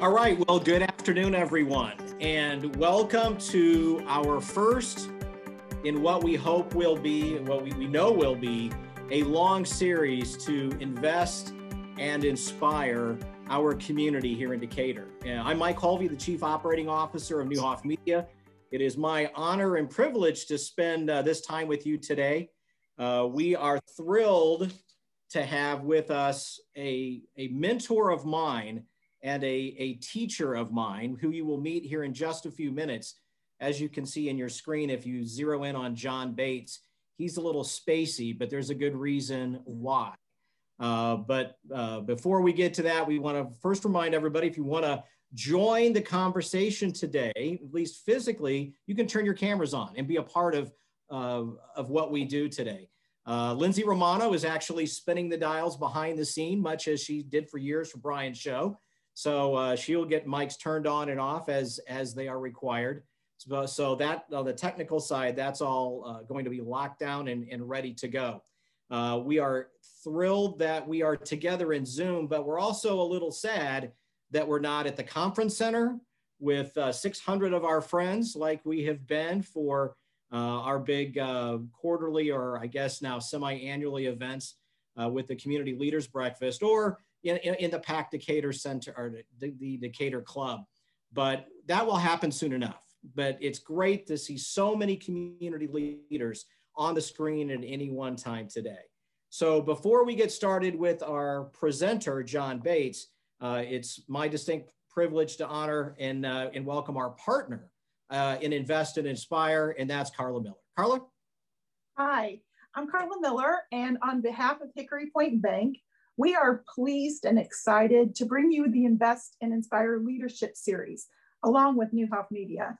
All right. Well, good afternoon, everyone, and welcome to our first in what we hope will be, what we, we know will be, a long series to invest and inspire our community here in Decatur. Uh, I'm Mike Hulvey, the Chief Operating Officer of Neuhoff Media. It is my honor and privilege to spend uh, this time with you today. Uh, we are thrilled to have with us a, a mentor of mine and a, a teacher of mine who you will meet here in just a few minutes. As you can see in your screen, if you zero in on John Bates, he's a little spacey, but there's a good reason why. Uh, but uh, before we get to that, we want to first remind everybody if you want to join the conversation today, at least physically, you can turn your cameras on and be a part of, uh, of what we do today. Uh, Lindsay Romano is actually spinning the dials behind the scene, much as she did for years for Brian's show. So uh, she'll get mics turned on and off as, as they are required. So, so that on the technical side, that's all uh, going to be locked down and, and ready to go. Uh, we are thrilled that we are together in Zoom, but we're also a little sad that we're not at the conference center with uh, 600 of our friends like we have been for uh, our big uh, quarterly or I guess now semi-annually events with the Community Leaders Breakfast or in, in, in the PAC Decatur Center or the, the Decatur Club. But that will happen soon enough. But it's great to see so many community leaders on the screen at any one time today. So before we get started with our presenter, John Bates, uh, it's my distinct privilege to honor and, uh, and welcome our partner uh, in Invest and Inspire, and that's Carla Miller. Carla? Hi, I'm Carla Miller, and on behalf of Hickory Point Bank, we are pleased and excited to bring you the Invest and Inspire Leadership Series, along with Neuhoff Media,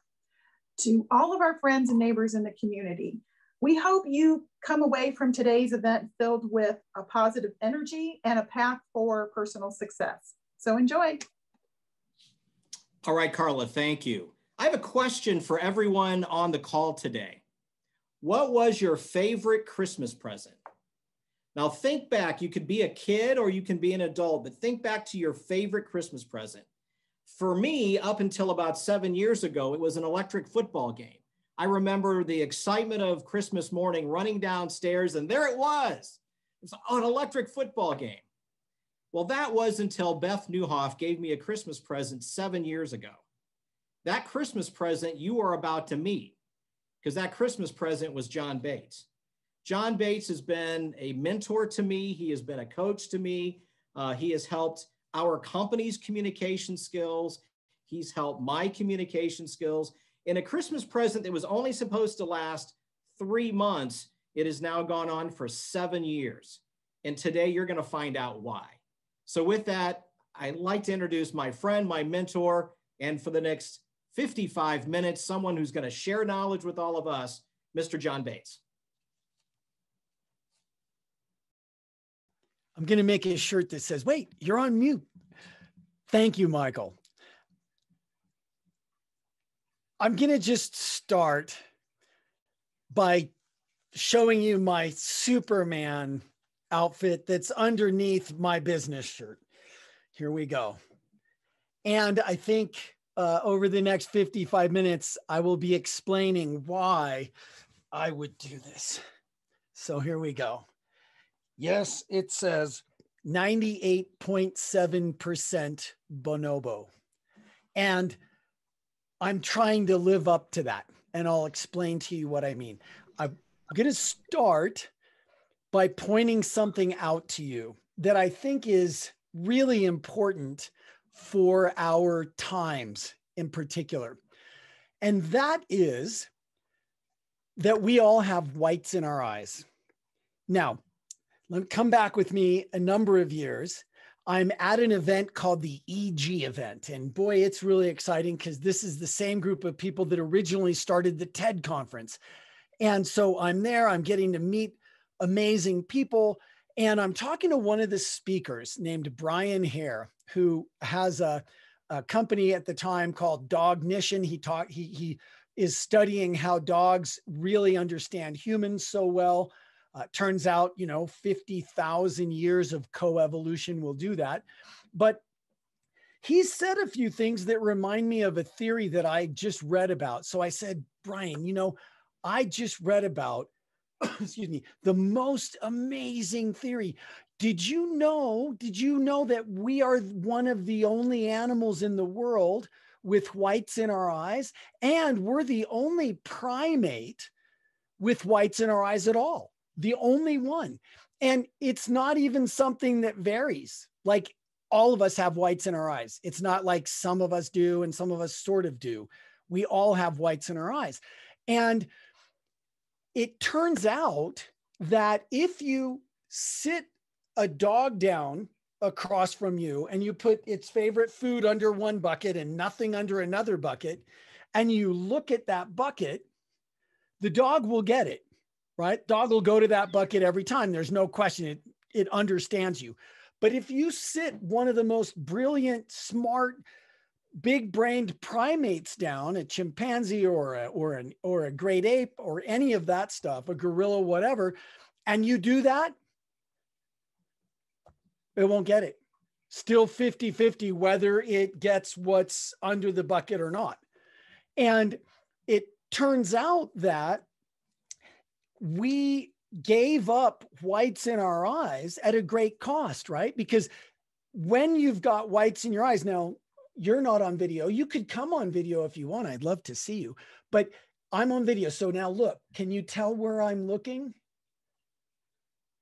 to all of our friends and neighbors in the community. We hope you come away from today's event filled with a positive energy and a path for personal success. So enjoy. All right, Carla, thank you. I have a question for everyone on the call today. What was your favorite Christmas present? Now think back, you could be a kid or you can be an adult, but think back to your favorite Christmas present. For me, up until about seven years ago, it was an electric football game. I remember the excitement of Christmas morning running downstairs, and there it was. It was an electric football game. Well, that was until Beth Neuhoff gave me a Christmas present seven years ago. That Christmas present you are about to meet, because that Christmas present was John Bates. John Bates has been a mentor to me. He has been a coach to me. Uh, he has helped our company's communication skills. He's helped my communication skills. In a Christmas present that was only supposed to last three months, it has now gone on for seven years. And today you're going to find out why. So, with that, I'd like to introduce my friend, my mentor, and for the next 55 minutes, someone who's going to share knowledge with all of us, Mr. John Bates. I'm going to make a shirt that says, wait, you're on mute. Thank you, Michael. I'm going to just start by showing you my Superman outfit that's underneath my business shirt. Here we go. And I think uh, over the next 55 minutes, I will be explaining why I would do this. So here we go. Yes, it says 98.7% bonobo. And I'm trying to live up to that. And I'll explain to you what I mean. I'm going to start by pointing something out to you that I think is really important for our times in particular. And that is that we all have whites in our eyes. Now, come back with me a number of years. I'm at an event called the EG event. And boy, it's really exciting because this is the same group of people that originally started the TED conference. And so I'm there, I'm getting to meet amazing people. And I'm talking to one of the speakers named Brian Hare, who has a, a company at the time called Dognition. He taught, he, he is studying how dogs really understand humans so well. Uh, turns out, you know, 50,000 years of coevolution will do that. But he said a few things that remind me of a theory that I just read about. So I said, Brian, you know, I just read about, excuse me, the most amazing theory. Did you know? Did you know that we are one of the only animals in the world with whites in our eyes? And we're the only primate with whites in our eyes at all, the only one. And it's not even something that varies. Like all of us have whites in our eyes. It's not like some of us do and some of us sort of do. We all have whites in our eyes. And it turns out that if you sit a dog down across from you and you put its favorite food under one bucket and nothing under another bucket, and you look at that bucket, the dog will get it, right? Dog will go to that bucket every time. There's no question. It, it understands you. But if you sit one of the most brilliant, smart, big brained primates down, a chimpanzee or a, or an, or a great ape or any of that stuff, a gorilla, whatever, and you do that, it won't get it. Still 50 50 whether it gets what's under the bucket or not. And it turns out that we gave up whites in our eyes at a great cost, right? Because when you've got whites in your eyes, now you're not on video. You could come on video if you want. I'd love to see you, but I'm on video. So now look, can you tell where I'm looking?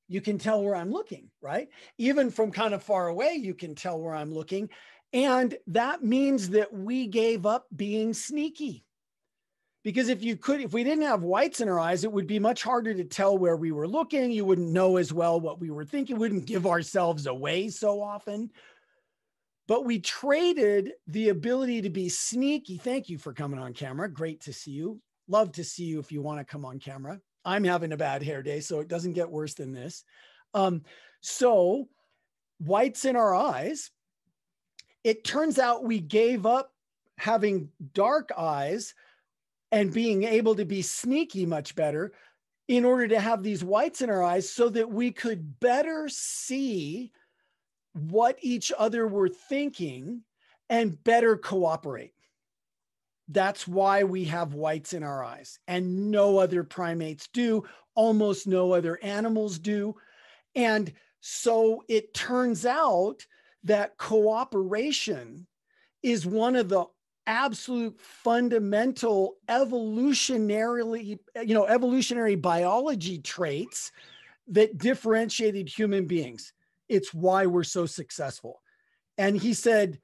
You can tell where I'm looking, right? Even from kind of far away, you can tell where I'm looking. And that means that we gave up being sneaky because if you could if we didn't have whites in our eyes it would be much harder to tell where we were looking. You wouldn't know as well what we were thinking. Wouldn't give ourselves away so often. But we traded the ability to be sneaky. Thank you for coming on camera. Great to see you. Love to see you if you want to come on camera. I'm having a bad hair day so it doesn't get worse than this. Um, so whites in our eyes it turns out we gave up having dark eyes and being able to be sneaky much better in order to have these whites in our eyes so that we could better see what each other were thinking and better cooperate. That's why we have whites in our eyes, and no other primates do, almost no other animals do. And so it turns out that cooperation is one of the absolute fundamental evolutionarily, you know, evolutionary biology traits that differentiated human beings. It's why we're so successful. And he said,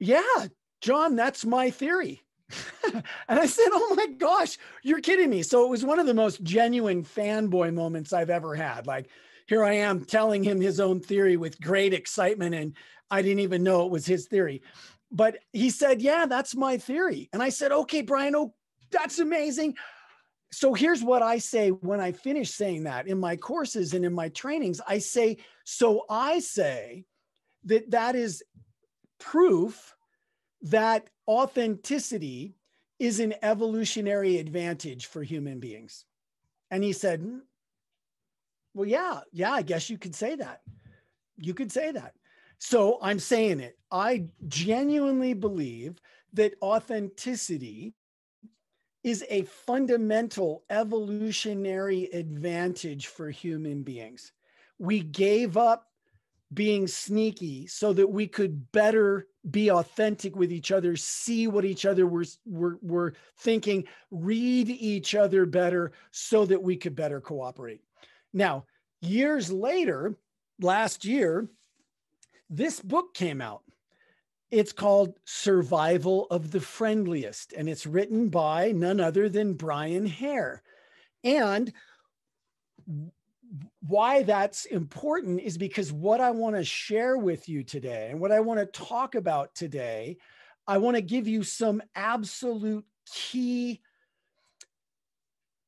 Yeah, John, that's my theory. and I said, Oh my gosh, you're kidding me. So it was one of the most genuine fanboy moments I've ever had. Like, here I am telling him his own theory with great excitement, and I didn't even know it was his theory but he said, Yeah, that's my theory. And I said, Okay, Brian, oh, that's amazing. So here's what I say when I finish saying that in my courses and in my trainings I say, So I say that that is proof that authenticity is an evolutionary advantage for human beings. And he said, hmm, Well, yeah, yeah, I guess you could say that. You could say that. So I'm saying it. I genuinely believe that authenticity is a fundamental evolutionary advantage for human beings. We gave up being sneaky so that we could better be authentic with each other, see what each other were, were, were thinking, read each other better so that we could better cooperate. Now, years later, last year, this book came out. It's called Survival of the Friendliest, and it's written by none other than Brian Hare. And why that's important is because what I want to share with you today and what I want to talk about today, I want to give you some absolute key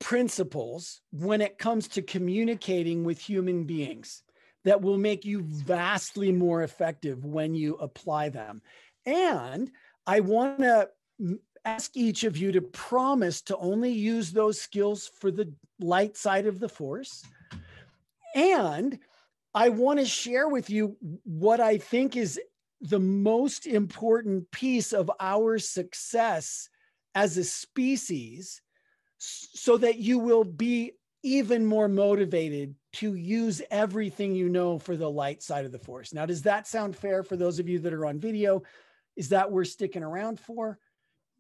principles when it comes to communicating with human beings that will make you vastly more effective when you apply them. And I want to ask each of you to promise to only use those skills for the light side of the force. And I want to share with you what I think is the most important piece of our success as a species so that you will be even more motivated to use everything you know for the light side of the force. Now, does that sound fair for those of you that are on video? Is that we're sticking around for?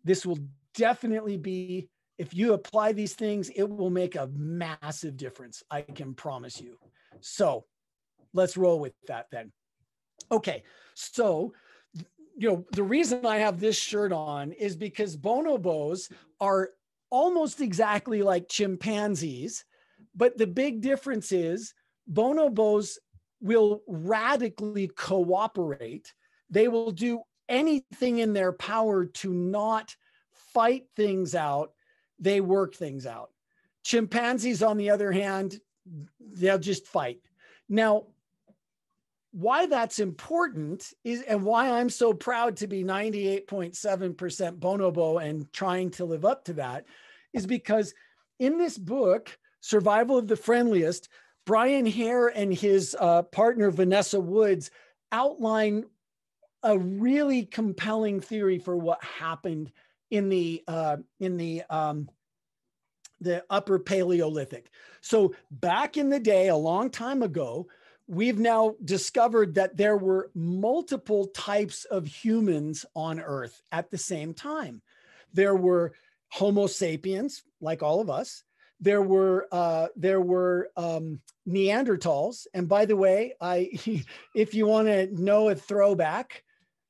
This will definitely be, if you apply these things, it will make a massive difference. I can promise you. So let's roll with that then. Okay, so you know the reason I have this shirt on is because bonobos are almost exactly like chimpanzees, but the big difference is bonobos will radically cooperate. They will do anything in their power to not fight things out. They work things out. Chimpanzees, on the other hand, they'll just fight. Now, why that's important is and why I'm so proud to be 98.7% bonobo and trying to live up to that is because in this book, Survival of the Friendliest, Brian Hare and his uh, partner Vanessa Woods outline a really compelling theory for what happened in the uh, in the um, the Upper Paleolithic. So back in the day, a long time ago, we've now discovered that there were multiple types of humans on Earth at the same time. There were Homo sapiens, like all of us. There were uh, there were um, Neanderthals, and by the way, I if you want to know a throwback,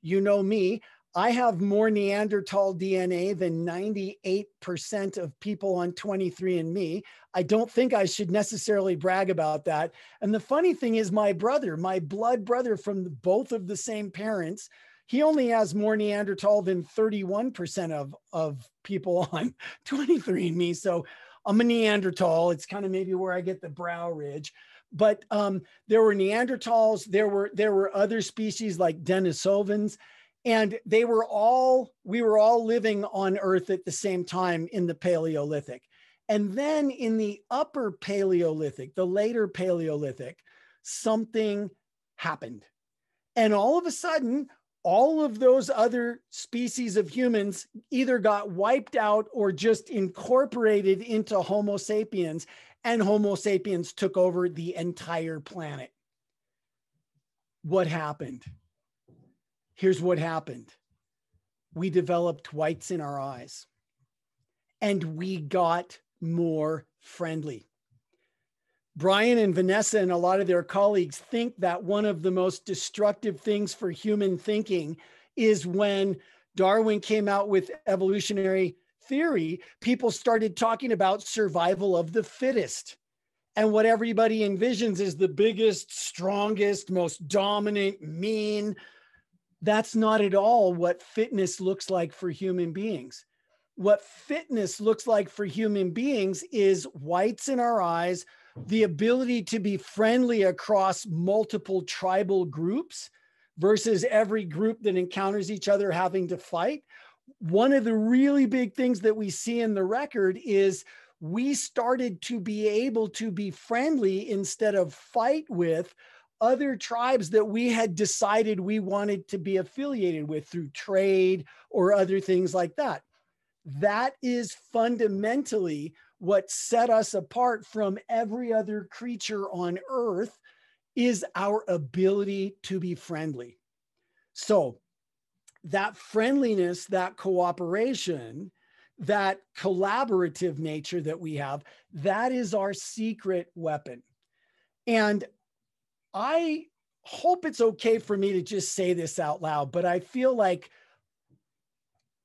you know me. I have more Neanderthal DNA than 98% of people on 23andMe. I don't think I should necessarily brag about that. And the funny thing is, my brother, my blood brother from both of the same parents, he only has more Neanderthal than 31% of, of people on 23andMe. So I'm a Neanderthal. It's kind of maybe where I get the brow ridge. But um, there were Neanderthals. There were there were other species like Denisovans and they were all we were all living on earth at the same time in the paleolithic and then in the upper paleolithic the later paleolithic something happened and all of a sudden all of those other species of humans either got wiped out or just incorporated into homo sapiens and homo sapiens took over the entire planet. What happened? Here's what happened. We developed whites in our eyes and we got more friendly. Brian and Vanessa and a lot of their colleagues think that one of the most destructive things for human thinking is when Darwin came out with evolutionary theory, people started talking about survival of the fittest. And what everybody envisions is the biggest, strongest, most dominant, mean, that's not at all what fitness looks like for human beings. What fitness looks like for human beings is whites in our eyes, the ability to be friendly across multiple tribal groups versus every group that encounters each other having to fight. One of the really big things that we see in the record is we started to be able to be friendly instead of fight with other tribes that we had decided we wanted to be affiliated with through trade or other things like that. That is fundamentally what set us apart from every other creature on earth is our ability to be friendly. So that friendliness, that cooperation, that collaborative nature that we have, that is our secret weapon. And I hope it's okay for me to just say this out loud, but I feel like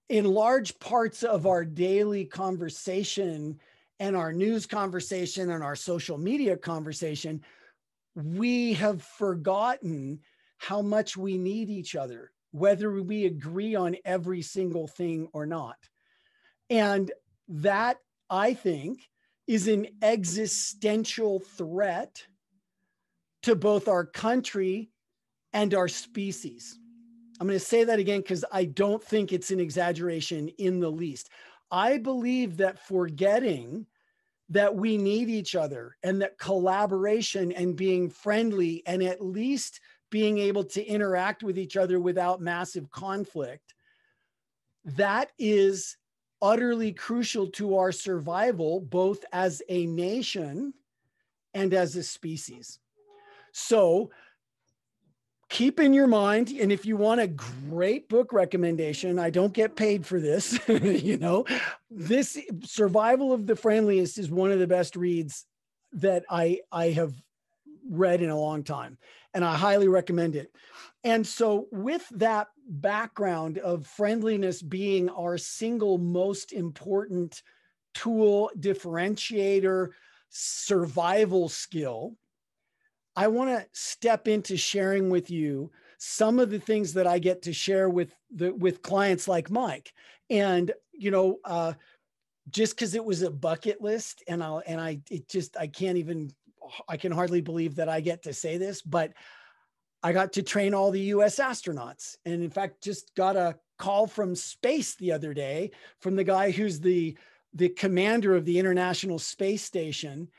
in large parts of our daily conversation and our news conversation and our social media conversation, we have forgotten how much we need each other, whether we agree on every single thing or not. And that, I think, is an existential threat to both our country and our species. I'm going to say that again because I don't think it's an exaggeration in the least. I believe that forgetting that we need each other and that collaboration and being friendly and at least being able to interact with each other without massive conflict, that is utterly crucial to our survival, both as a nation and as a species. So, keep in your mind and if you want a great book recommendation i don't get paid for this you know this survival of the friendliest is one of the best reads that i i have read in a long time and i highly recommend it. And so with that background of friendliness being our single most important tool differentiator survival skill I want to step into sharing with you some of the things that I get to share with the with clients like Mike. And you know, uh, just because it was a bucket list, and I and I it just I can't even I can hardly believe that I get to say this, but I got to train all the U.S. astronauts, and in fact, just got a call from space the other day from the guy who's the the commander of the International Space Station,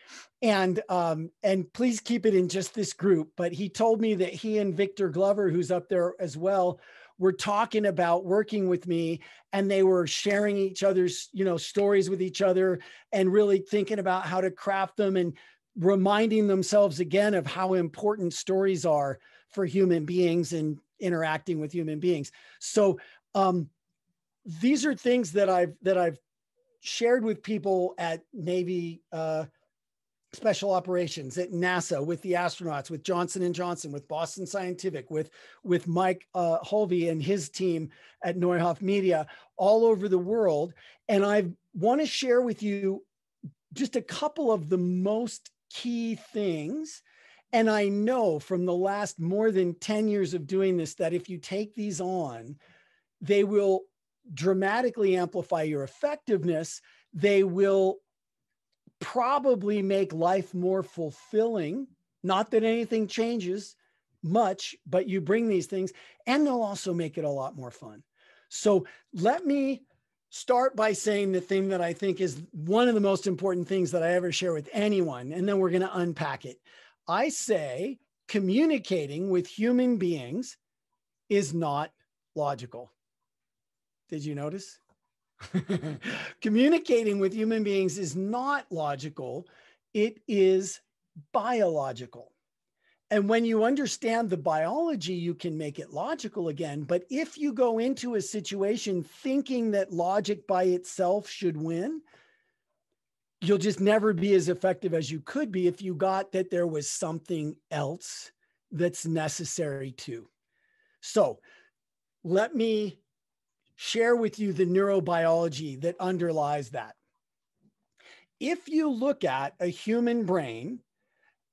and um, and please keep it in just this group. But he told me that he and Victor Glover, who's up there as well, were talking about working with me, and they were sharing each other's you know stories with each other, and really thinking about how to craft them and reminding themselves again of how important stories are for human beings and interacting with human beings. So um, these are things that I've that I've shared with people at Navy uh, special operations at NASA with the astronauts, with Johnson and Johnson, with Boston Scientific, with with Mike uh, Hulvey and his team at Neuhoff Media, all over the world. And I want to share with you just a couple of the most key things. And I know from the last more than 10 years of doing this that if you take these on, they will dramatically amplify your effectiveness. They will probably make life more fulfilling. Not that anything changes much, but you bring these things and they'll also make it a lot more fun. So let me start by saying the thing that I think is one of the most important things that I ever share with anyone, and then we're going to unpack it. I say communicating with human beings is not logical. Did you notice? Communicating with human beings is not logical, it is biological. And when you understand the biology, you can make it logical again. But if you go into a situation thinking that logic by itself should win, you'll just never be as effective as you could be if you got that there was something else that's necessary too. So let me share with you the neurobiology that underlies that. If you look at a human brain,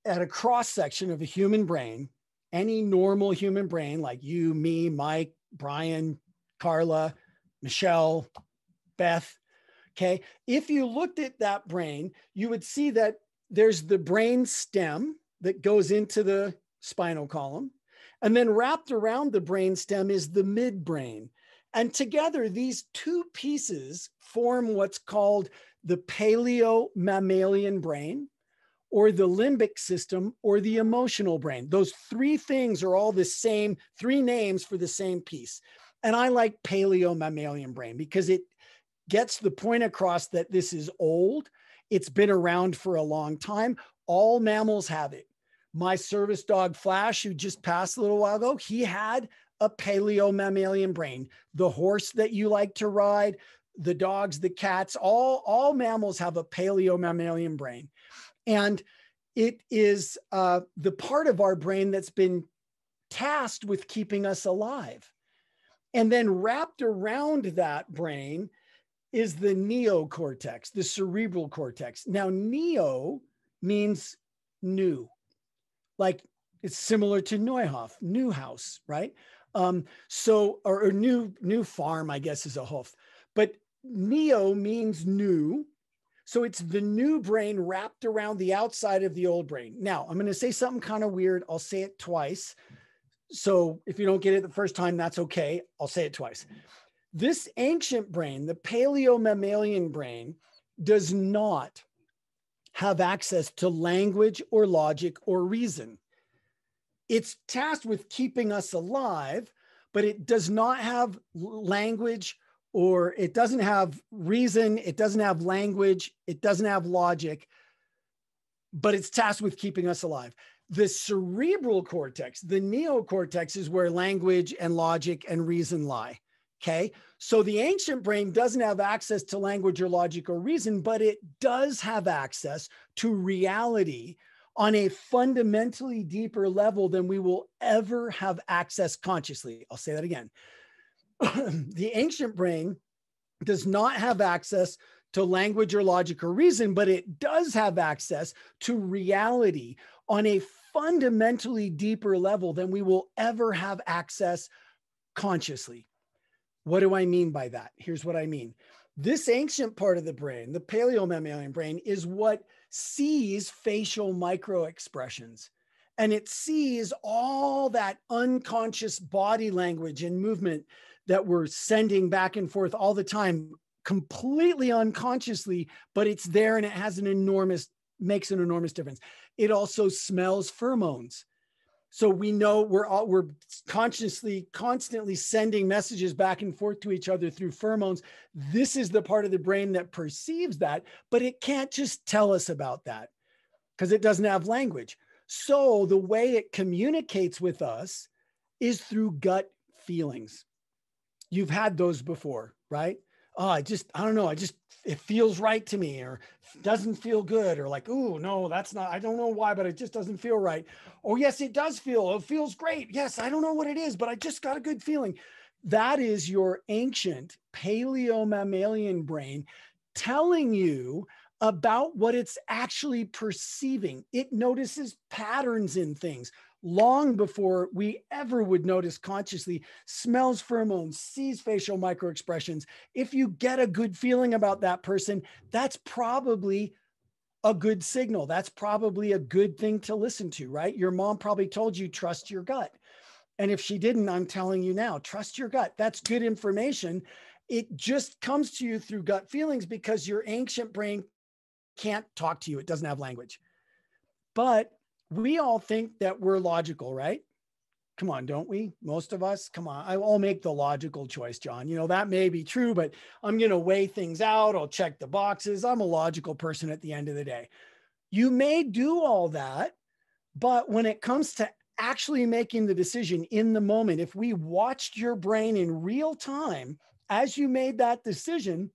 at a cross section of a human brain, any normal human brain like you, me, Mike, Brian, Carla, Michelle, Beth, okay, if you looked at that brain, you would see that there's the brain stem that goes into the spinal column. And then wrapped around the brain stem is the midbrain. And together, these two pieces form what's called the paleo mammalian brain, or the limbic system, or the emotional brain. Those three things are all the same, three names for the same piece. And I like paleo mammalian brain because it gets the point across that this is old, it's been around for a long time. All mammals have it. My service dog Flash, who just passed a little while ago, he had a paleo mammalian brain. The horse that you like to ride, the dogs, the cats, all, all mammals have a paleo mammalian brain. And it is uh, the part of our brain that's been tasked with keeping us alive. And then wrapped around that brain is the neocortex, the cerebral cortex. Now, neo means new, like it's similar to Neuhoff, new house, right? Um, so, or, or new new farm, I guess, is a hoof. But neo means new. So it's the new brain wrapped around the outside of the old brain. Now, I'm going to say something kind of weird. I'll say it twice. So if you don't get it the first time, that's okay. I'll say it twice. This ancient brain, the paleo mammalian brain, does not have access to language or logic or reason. It's tasked with keeping us alive, but it does not have language or it doesn't have reason, it doesn't have language, it doesn't have logic, but it's tasked with keeping us alive. The cerebral cortex, the neocortex, is where language and logic and reason lie. Okay. So the ancient brain doesn't have access to language or logic or reason, but it does have access to reality on a fundamentally deeper level than we will ever have access consciously. I'll say that again. the ancient brain does not have access to language or logic or reason, but it does have access to reality on a fundamentally deeper level than we will ever have access consciously. What do I mean by that? Here's what I mean. This ancient part of the brain, the paleomammalian brain, is what sees facial micro expressions and it sees all that unconscious body language and movement that we're sending back and forth all the time completely unconsciously but it's there and it has an enormous makes an enormous difference. It also smells pheromones so we know we're all we're consciously constantly sending messages back and forth to each other through pheromones. This is the part of the brain that perceives that but it can't just tell us about that because it doesn't have language. So the way it communicates with us is through gut feelings. You've had those before right oh i just i don't know i just it feels right to me or doesn't feel good or like oh no that's not i don't know why but it just doesn't feel right. Oh yes it does feel it feels great. Yes i don't know what it is but i just got a good feeling. That is your ancient paleo mammalian brain telling you about what it's actually perceiving. It notices patterns in things long before we ever would notice consciously, smells pheromones, sees facial microexpressions. If you get a good feeling about that person, that's probably a good signal. That's probably a good thing to listen to, right? Your mom probably told you, trust your gut. And if she didn't, I'm telling you now, trust your gut. That's good information. It just comes to you through gut feelings because your ancient brain can't talk to you, it doesn't have language. But we all think that we're logical, right? Come on, don't we? Most of us, come on. I'll make the logical choice, John. You know, that may be true, but I'm going to weigh things out. I'll check the boxes. I'm a logical person at the end of the day. You may do all that, but when it comes to actually making the decision in the moment, if we watched your brain in real time as you made that decision,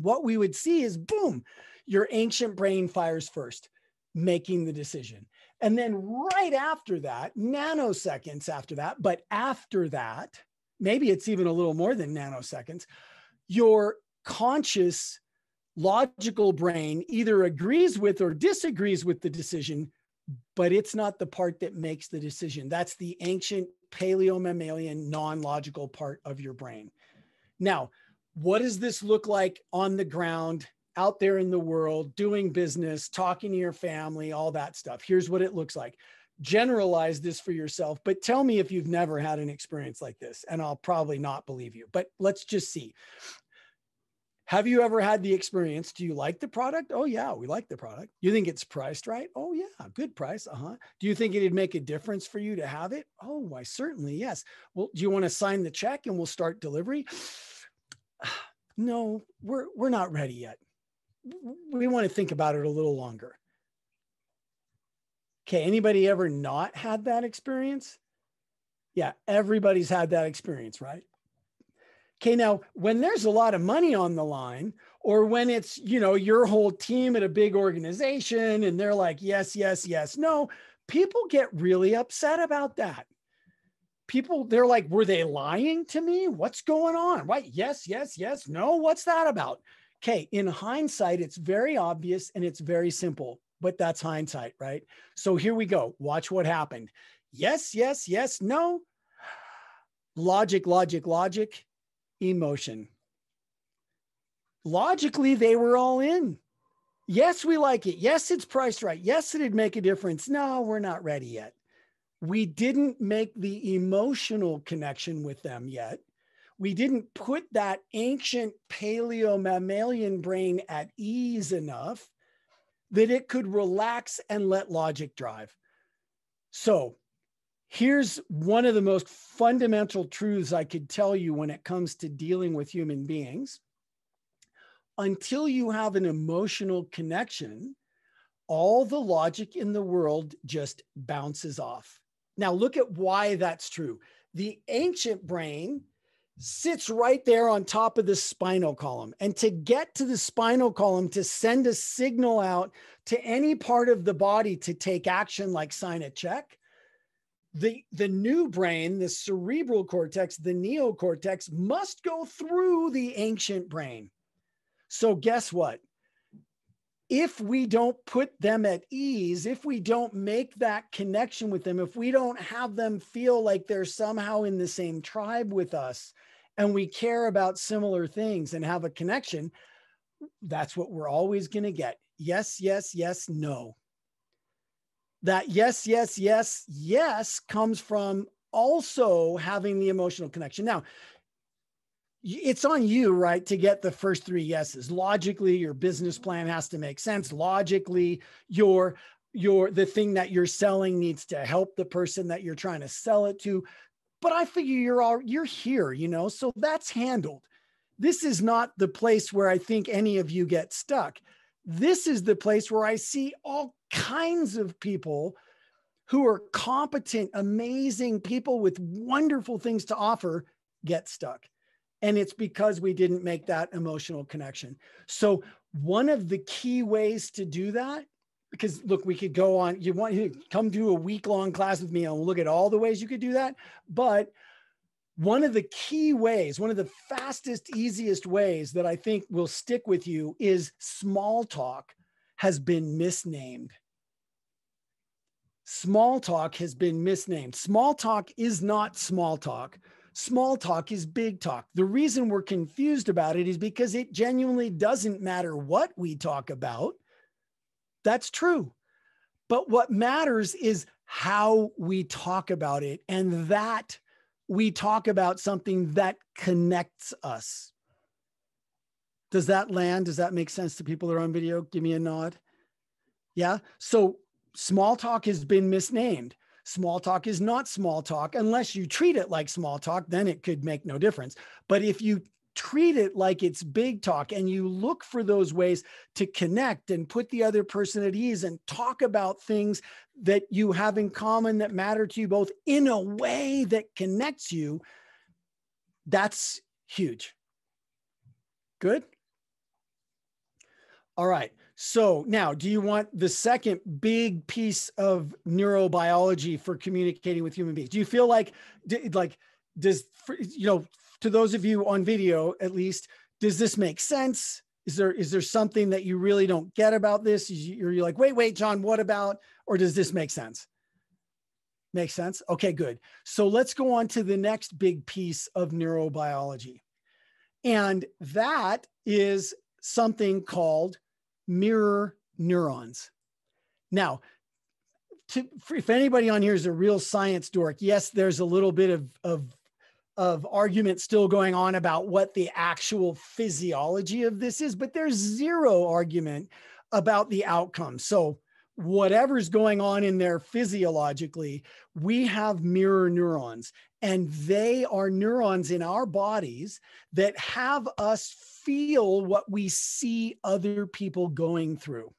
what we would see is boom, your ancient brain fires first, making the decision. And then right after that, nanoseconds after that, but after that, maybe it's even a little more than nanoseconds, your conscious logical brain either agrees with or disagrees with the decision, but it's not the part that makes the decision. That's the ancient paleo mammalian non logical part of your brain. Now, what does this look like on the ground out there in the world, doing business, talking to your family, all that stuff. Here's what it looks like. Generalize this for yourself, but tell me if you've never had an experience like this, and I'll probably not believe you. But let's just see. Have you ever had the experience? Do you like the product? Oh, yeah, we like the product. You think it's priced right? Oh, yeah, good price. Uh huh. Do you think it'd make a difference for you to have it? Oh, why, certainly, yes. Well, do you want to sign the check and we'll start delivery? No, we're, we're not ready yet we want to think about it a little longer. Okay, anybody ever not had that experience? Yeah, everybody's had that experience, right? Okay, now when there's a lot of money on the line, or when it's, you know, your whole team at a big organization and they're like, yes, yes, yes, no, people get really upset about that. People, they're like, were they lying to me? What's going on? Right? Yes, yes, yes, no, what's that about? Okay, in hindsight, it's very obvious and it's very simple, but that's hindsight, right? So here we go. Watch what happened. Yes, yes, yes, no. Logic, logic, logic, emotion. Logically, they were all in. Yes, we like it. Yes, it's priced right. Yes, it'd make a difference. No, we're not ready yet. We didn't make the emotional connection with them yet we didn't put that ancient paleo mammalian brain at ease enough that it could relax and let logic drive. So here's one of the most fundamental truths I could tell you when it comes to dealing with human beings. Until you have an emotional connection, all the logic in the world just bounces off. Now, look at why that's true. The ancient brain sits right there on top of the spinal column. And to get to the spinal column to send a signal out to any part of the body to take action, like sign a check, the, the new brain, the cerebral cortex, the neocortex, must go through the ancient brain. So, guess what? If we don't put them at ease, if we don't make that connection with them, if we don't have them feel like they're somehow in the same tribe with us and we care about similar things and have a connection, that's what we're always going to get. Yes, yes, yes, no that yes, yes, yes, yes comes from also having the emotional connection. Now, it's on you, right, to get the first three yeses. Logically, your business plan has to make sense. Logically, your your the thing that you're selling needs to help the person that you're trying to sell it to. But I figure you're all you're here, you know, so that's handled. This is not the place where I think any of you get stuck. This is the place where I see all kinds of people who are competent, amazing people with wonderful things to offer get stuck. And it's because we didn't make that emotional connection. So, one of the key ways to do that, because look, we could go on, you want to come do a week long class with me and we'll look at all the ways you could do that. But one of the key ways, one of the fastest, easiest ways that I think will stick with you is small talk has been misnamed. Small talk has been misnamed. Small talk is not small talk. Small talk is big talk. The reason we're confused about it is because it genuinely doesn't matter what we talk about. That's true. But what matters is how we talk about it. And that we talk about something that connects us. Does that land? Does that make sense to people that are on video? Give me a nod. Yeah. So small talk has been misnamed. Small talk is not small talk unless you treat it like small talk, then it could make no difference. But if you treat it like it's big talk and you look for those ways to connect and put the other person at ease and talk about things that you have in common that matter to you both in a way that connects you, that's huge. Good? All right. So now, do you want the second big piece of neurobiology for communicating with human beings? Do you feel like, like, does you know to those of you on video at least does this make sense? Is there is there something that you really don't get about this? You're, like wait wait john what about? Or does this make sense? Make sense? Okay good. So let's go on to the next big piece of neurobiology. And that is something called mirror neurons. Now to, if anybody on here is a real science dork, yes, there's a little bit of, of of argument still going on about what the actual physiology of this is, but there's zero argument about the outcome. So, whatever's going on in there physiologically, we have mirror neurons, and they are neurons in our bodies that have us feel what we see other people going through.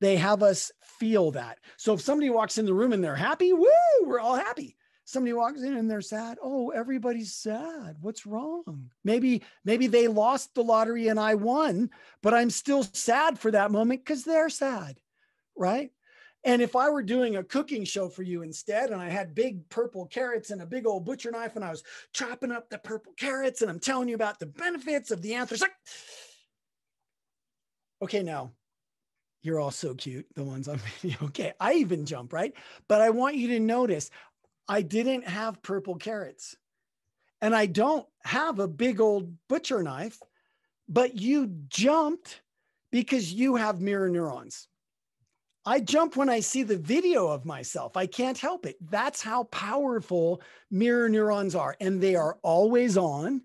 They have us feel that. So if somebody walks in the room and they're happy, woo, we're all happy somebody walks in and they're sad. Oh everybody's sad. What's wrong? Maybe maybe they lost the lottery and i won but i'm still sad for that moment because they're sad right? And if i were doing a cooking show for you instead and i had big purple carrots and a big old butcher knife and i was chopping up the purple carrots and i'm telling you about the benefits of the anthracite okay now you're all so cute, the ones on video. Okay, I even jump, right? But I want you to notice I didn't have purple carrots. And I don't have a big old butcher knife, but you jumped because you have mirror neurons. I jump when I see the video of myself. I can't help it. That's how powerful mirror neurons are. And they are always on.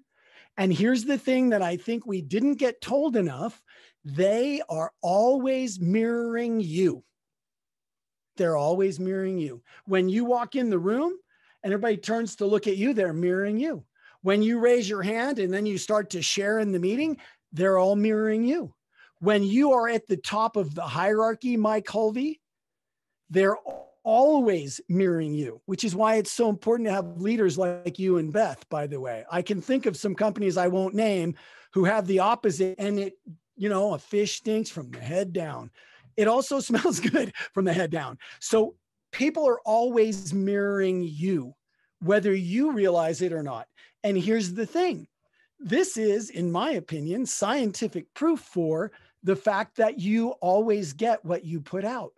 And here's the thing that I think we didn't get told enough they are always mirroring you. They're always mirroring you. When you walk in the room and everybody turns to look at you, they're mirroring you. When you raise your hand and then you start to share in the meeting, they're all mirroring you. When you are at the top of the hierarchy, Mike Hulvey, they're always mirroring you, which is why it's so important to have leaders like you and Beth, by the way. I can think of some companies I won't name who have the opposite and it, you know, a fish stinks from the head down. It also smells good from the head down. So people are always mirroring you, whether you realize it or not. And here's the thing. This is, in my opinion, scientific proof for the fact that you always get what you put out.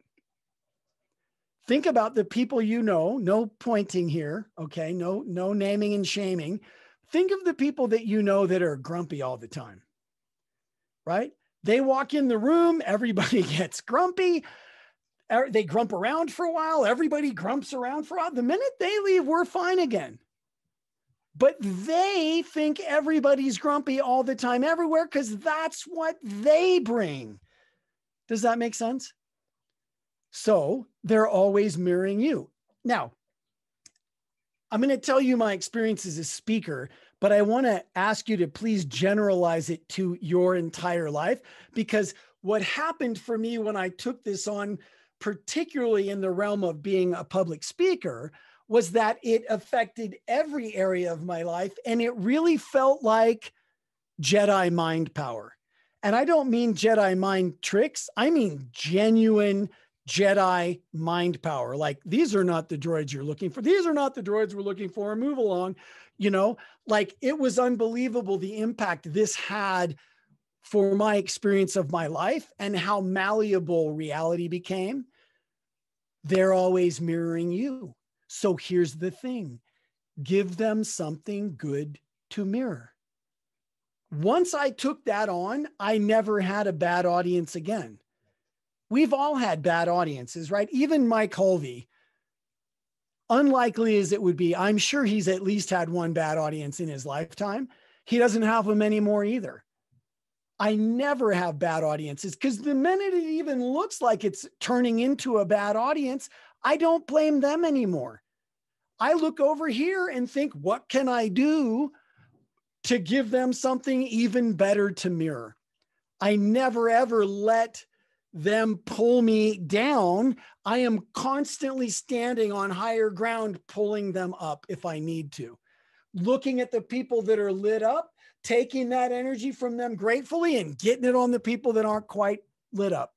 Think about the people you know no pointing here okay? No no naming and shaming. Think of the people that you know that are grumpy all the time right they walk in the room everybody gets grumpy. Er, they grump around for a while everybody grumps around for a while. The minute they leave we're fine again. But they think everybody's grumpy all the time everywhere because that's what they bring. Does that make sense? So they're always mirroring you. Now, I'm going to tell you my experience as a speaker, but I want to ask you to please generalize it to your entire life because what happened for me when I took this on, particularly in the realm of being a public speaker, was that it affected every area of my life. And it really felt like Jedi mind power. And I don't mean Jedi mind tricks, I mean genuine Jedi mind power. Like these are not the droids you're looking for. These are not the droids we're looking for. Move along. You know, like it was unbelievable the impact this had for my experience of my life and how malleable reality became. They're always mirroring you. So here's the thing give them something good to mirror. Once I took that on, I never had a bad audience again we've all had bad audiences, right? Even Mike Hulvey, unlikely as it would be, I'm sure he's at least had one bad audience in his lifetime. He doesn't have them anymore either. I never have bad audiences because the minute it even looks like it's turning into a bad audience, I don't blame them anymore. I look over here and think, what can I do to give them something even better to mirror? I never ever let them pull me down, I am constantly standing on higher ground, pulling them up if I need to. Looking at the people that are lit up, taking that energy from them gratefully and getting it on the people that aren't quite lit up,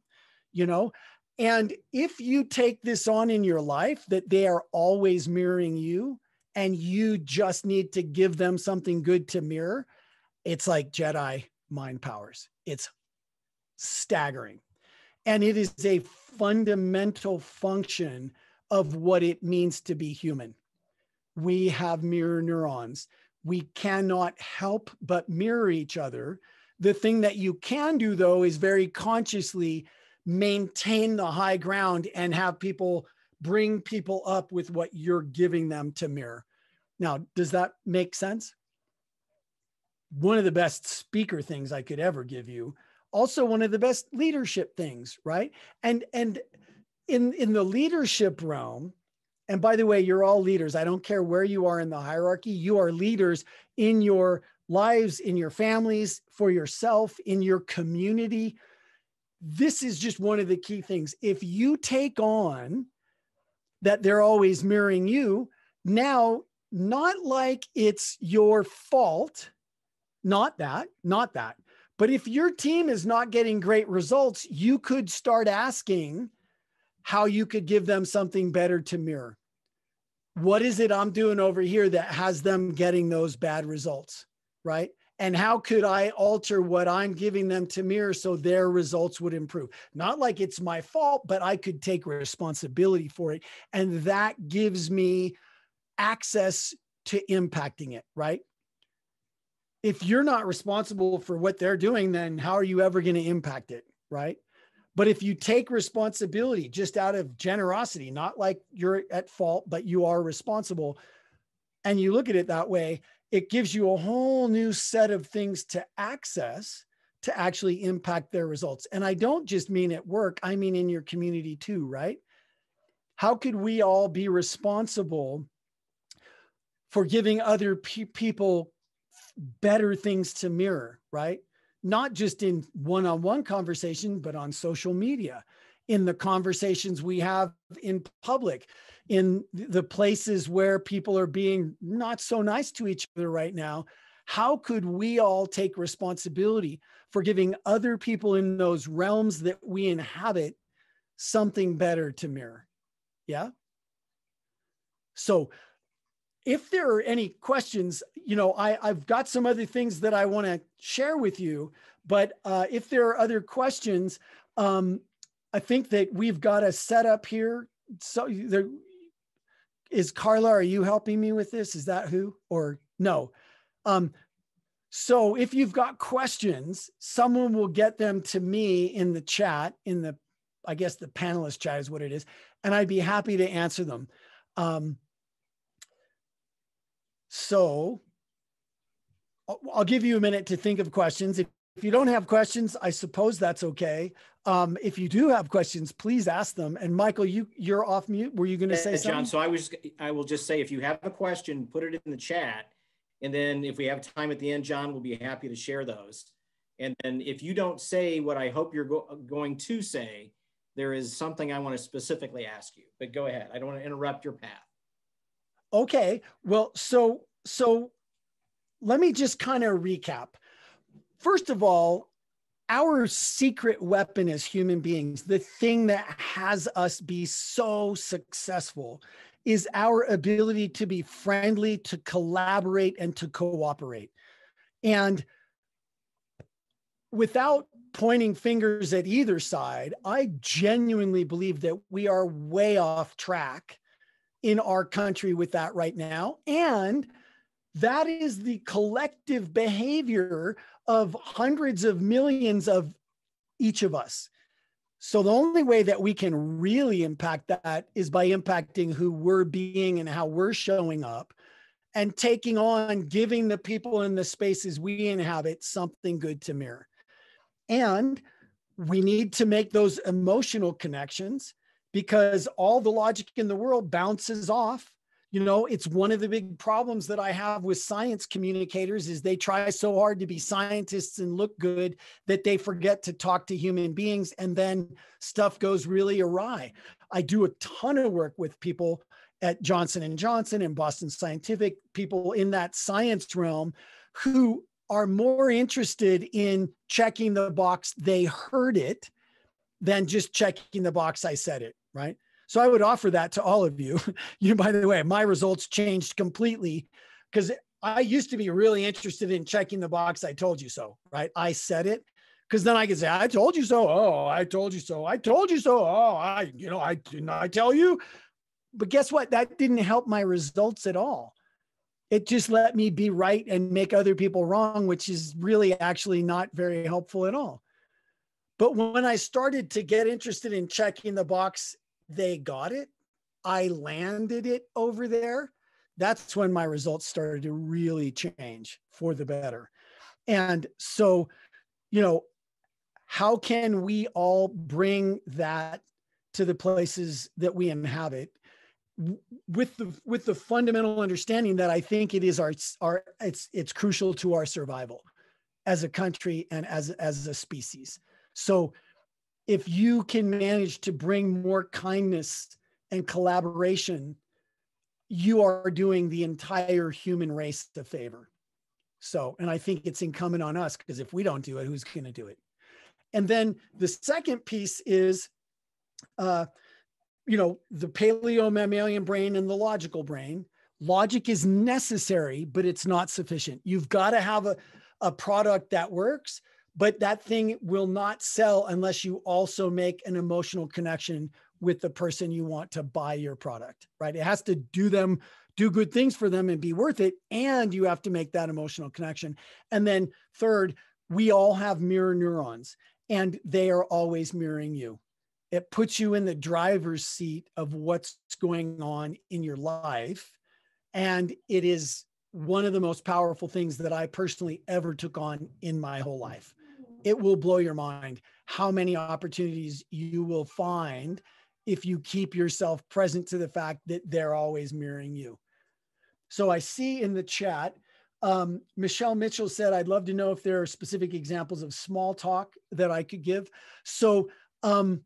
you know? And if you take this on in your life, that they are always mirroring you and you just need to give them something good to mirror, it's like Jedi mind powers. It's staggering. And it is a fundamental function of what it means to be human. We have mirror neurons. We cannot help but mirror each other. The thing that you can do, though, is very consciously maintain the high ground and have people bring people up with what you're giving them to mirror. Now, does that make sense? One of the best speaker things I could ever give you also one of the best leadership things, right? And and in in the leadership realm, and by the way, you're all leaders. I don't care where you are in the hierarchy, you are leaders in your lives, in your families, for yourself, in your community. This is just one of the key things. If you take on that they're always mirroring you, now, not like it's your fault, not that, not that, but if your team is not getting great results, you could start asking how you could give them something better to mirror. What is it I'm doing over here that has them getting those bad results? Right. And how could I alter what I'm giving them to mirror so their results would improve? Not like it's my fault, but I could take responsibility for it. And that gives me access to impacting it. Right if you're not responsible for what they're doing, then how are you ever going to impact it? Right. But if you take responsibility just out of generosity, not like you're at fault, but you are responsible, and you look at it that way, it gives you a whole new set of things to access to actually impact their results. And I don't just mean at work, I mean in your community too, right? how could we all be responsible for giving other pe- people better things to mirror, right? Not just in one on one conversation, but on social media, in the conversations we have in public, in the places where people are being not so nice to each other right now. How could we all take responsibility for giving other people in those realms that we inhabit something better to mirror? Yeah. So if there are any questions, you know, I, I've got some other things that I want to share with you, but uh, if there are other questions, um, I think that we've got a setup here. So there is Carla, are you helping me with this? Is that who or no? Um, so if you've got questions, someone will get them to me in the chat, in the, I guess the panelist chat is what it is, and I'd be happy to answer them. Um, so I'll give you a minute to think of questions. If, if you don't have questions, I suppose that's okay. Um, if you do have questions, please ask them. And Michael, you you're off mute. Were you going to say yeah, something? John, so I was I will just say if you have a question, put it in the chat. And then if we have time at the end, John will be happy to share those. And then if you don't say what I hope you're go going to say, there is something I want to specifically ask you. But go ahead. I don't want to interrupt your path. Okay. Well, so so let me just kind of recap. First of all, our secret weapon as human beings, the thing that has us be so successful, is our ability to be friendly, to collaborate, and to cooperate. And without pointing fingers at either side, I genuinely believe that we are way off track in our country with that right now. And that is the collective behavior of hundreds of millions of each of us. So the only way that we can really impact that is by impacting who we're being and how we're showing up and taking on giving the people in the spaces we inhabit something good to mirror. And we need to make those emotional connections because all the logic in the world bounces off. You know it's one of the big problems that i have with science communicators is they try so hard to be scientists and look good that they forget to talk to human beings and then stuff goes really awry. I do a ton of work with people at johnson and johnson and boston scientific people in that science realm who are more interested in checking the box they heard it than just checking the box i said it right? So I would offer that to all of you. you by the way, my results changed completely because I used to be really interested in checking the box. I told you so, right? I said it because then I could say, I told you so. Oh, I told you so. I told you so. Oh, I, you know, I didn't I tell you. But guess what? That didn't help my results at all. It just let me be right and make other people wrong, which is really actually not very helpful at all. But when I started to get interested in checking the box they got it, I landed it over there. That's when my results started to really change for the better. And so, you know, how can we all bring that to the places that we inhabit with the with the fundamental understanding that I think it is our our it's it's crucial to our survival as a country and as as a species. So if you can manage to bring more kindness and collaboration, you are doing the entire human race a favor. So, and I think it's incumbent on us because if we don't do it, who's going to do it? And then the second piece is, uh, you know, the paleo mammalian brain and the logical brain. Logic is necessary, but it's not sufficient. You've got to have a, a product that works, but that thing will not sell unless you also make an emotional connection with the person you want to buy your product right? It has to do them do good things for them and be worth it and you have to make that emotional connection. And then third we all have mirror neurons and they are always mirroring you. It puts you in the driver's seat of what's going on in your life and it is one of the most powerful things that I personally ever took on in my whole life it will blow your mind how many opportunities you will find if you keep yourself present to the fact that they're always mirroring you. So I see in the chat, um, Michelle Mitchell said, I'd love to know if there are specific examples of small talk that I could give. So, um,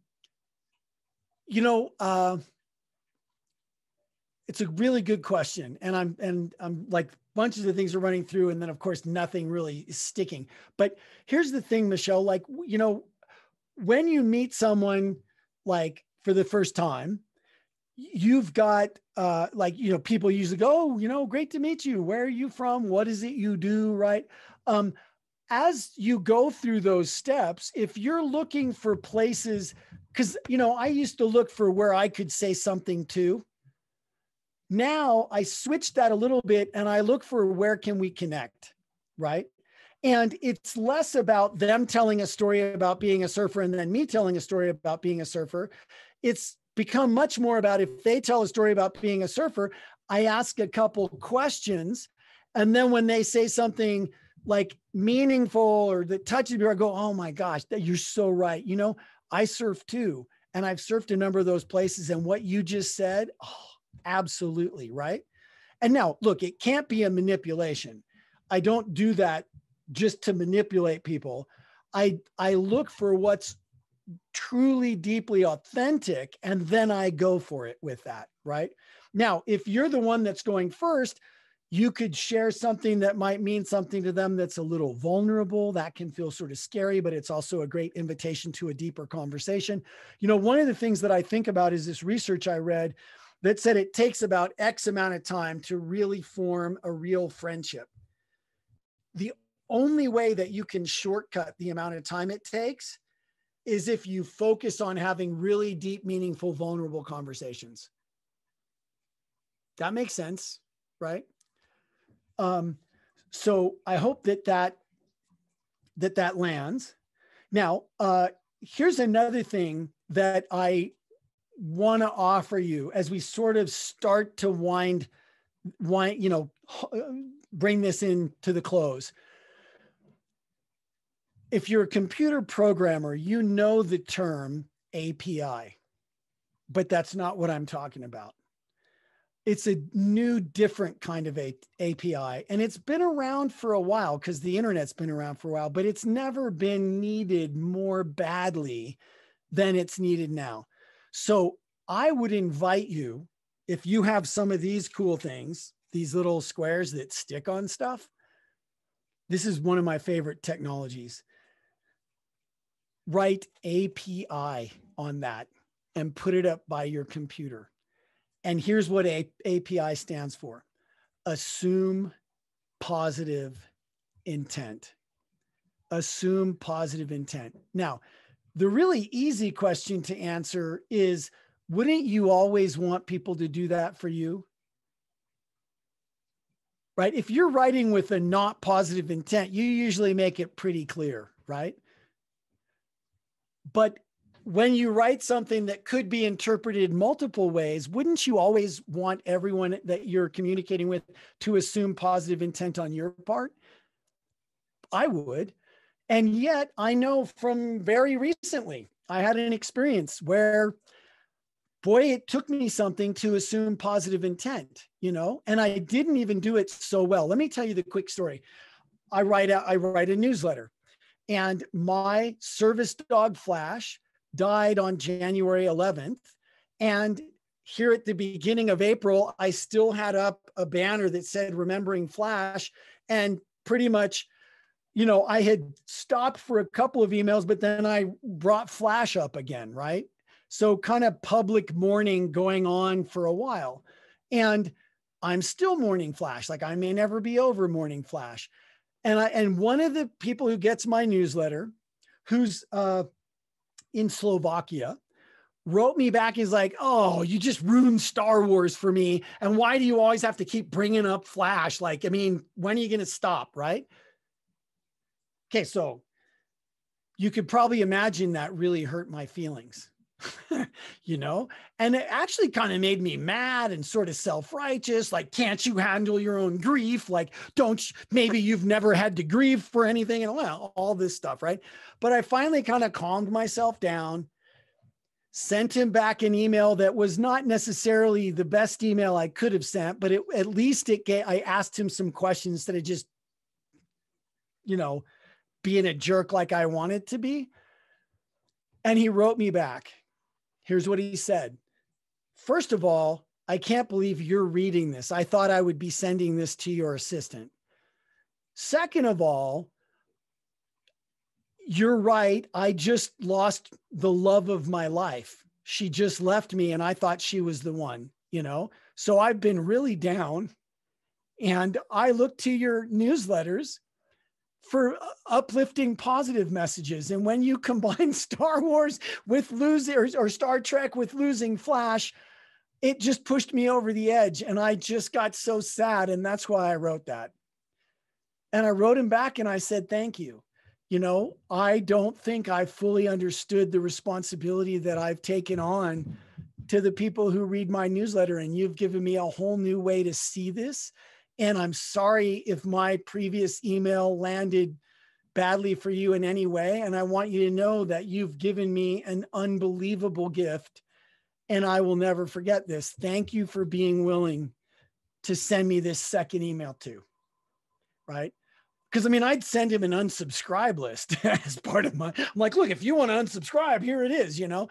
you know, uh, it's a really good question. And I'm, and I'm like bunches of things are running through. And then of course, nothing really is sticking. But here's the thing, Michelle, like, you know, when you meet someone like for the first time, you've got uh, like you know people usually go oh, you know great to meet you where are you from what is it you do right um, as you go through those steps if you're looking for places because you know i used to look for where i could say something to now i switched that a little bit and i look for where can we connect right and it's less about them telling a story about being a surfer and then me telling a story about being a surfer it's become much more about if they tell a story about being a surfer, I ask a couple questions. And then when they say something like meaningful or that touches me, I go, oh my gosh, that you're so right. You know, I surf too. And I've surfed a number of those places. And what you just said, oh, absolutely right. And now, look, it can't be a manipulation. I don't do that just to manipulate people. I I look for what's truly deeply authentic and then I go for it with that, right? Now, if you're the one that's going first, you could share something that might mean something to them that's a little vulnerable. That can feel sort of scary, but it's also a great invitation to a deeper conversation. You know, one of the things that I think about is this research I read that said it takes about X amount of time to really form a real friendship. The only way that you can shortcut the amount of time it takes is if you focus on having really deep, meaningful, vulnerable conversations. That makes sense, right? Um, so I hope that that that that lands. Now, uh, here's another thing that I want to offer you as we sort of start to wind, wind, you know, bring this in to the close if you're a computer programmer, you know the term API, but that's not what I'm talking about. It's a new, different kind of a- API, and it's been around for a while because the internet's been around for a while, but it's never been needed more badly than it's needed now. So I would invite you, if you have some of these cool things, these little squares that stick on stuff, this is one of my favorite technologies write API on that and put it up by your computer. And here's what A- API stands for assume positive intent. Assume positive intent. Now, the really easy question to answer is wouldn't you always want people to do that for you? Right? If you're writing with a not positive intent, you usually make it pretty clear, right? But when you write something that could be interpreted multiple ways, wouldn't you always want everyone that you're communicating with to assume positive intent on your part? I would. And yet, I know from very recently, I had an experience where, boy, it took me something to assume positive intent, you know, and I didn't even do it so well. Let me tell you the quick story. I write out, I write a newsletter and my service dog Flash died on January 11th. And here at the beginning of April, I still had up a banner that said Remembering Flash. And pretty much, you know, I had stopped for a couple of emails, but then I brought Flash up again, right? So kind of public mourning going on for a while. And I'm still mourning Flash. Like I may never be over mourning Flash and I and one of the people who gets my newsletter, who's uh, in Slovakia, wrote me back. He's like, "Oh, you just ruined Star Wars for me, and why do you always have to keep bringing up Flash? Like, I mean, when are you going to stop, right?" Okay, so you could probably imagine that really hurt my feelings. you know? And it actually kind of made me mad and sort of self righteous. Like, can't you handle your own grief? Like, don't, you, maybe you've never had to grieve for anything and well, all this stuff, right? But I finally kind of calmed myself down. sent him back an email that was not necessarily the best email I could have sent, but it, at least it gave, I asked him some questions that I just, you know, being a jerk like I wanted to be. And he wrote me back. Here's what he said. First of all, I can't believe you're reading this. I thought I would be sending this to your assistant. Second of all, you're right. I just lost the love of my life. She just left me and I thought she was the one, you know? So I've been really down. And I look to your newsletters for uh, uplifting positive messages. And when you combine Star Wars with losing or, or, Star Trek with losing Flash, it just pushed me over the edge. And I just got so sad. And that's why I wrote that. And I wrote him back and I said, Thank you you know, I don't think I fully understood the responsibility that I've taken on to the people who read my newsletter. And you've given me a whole new way to see this. And I'm sorry if my previous email landed badly for you in any way. And I want you to know that you've given me an unbelievable gift. And I will never forget this. Thank you for being willing to send me this second email too. Right because I mean, I'd send him an unsubscribe list as part of my. I'm like, look, if you want to unsubscribe, here it is. You know,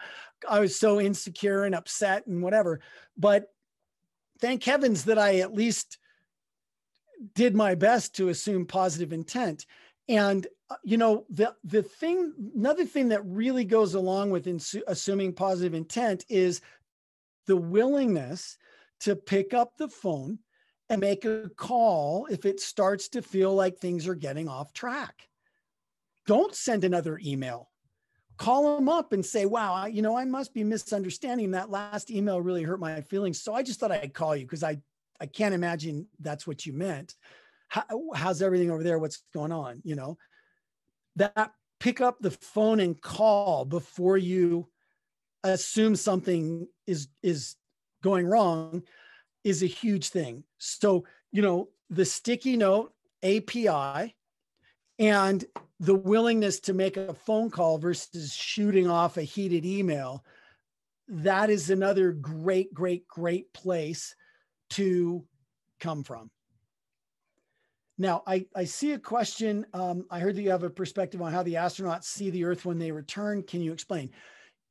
I was so insecure and upset and whatever, but thank heavens that I at least did my best to assume positive intent. And uh, you know, the the thing, another thing that really goes along with insu- assuming positive intent is the willingness to pick up the phone and make a call if it starts to feel like things are getting off track. Don't send another email. Call them up and say, wow, I, you know, I must be misunderstanding. That last email really hurt my feelings. So I just thought I'd call you because I, I can't imagine that's what you meant. How, how's everything over there? What's going on? You know, that pick up the phone and call before you assume something is is going wrong is a huge thing. So, you know, the sticky note API and the willingness to make a phone call versus shooting off a heated email, that is another great, great, great place to come from. Now, I, I see a question. Um, I heard that you have a perspective on how the astronauts see the Earth when they return. Can you explain?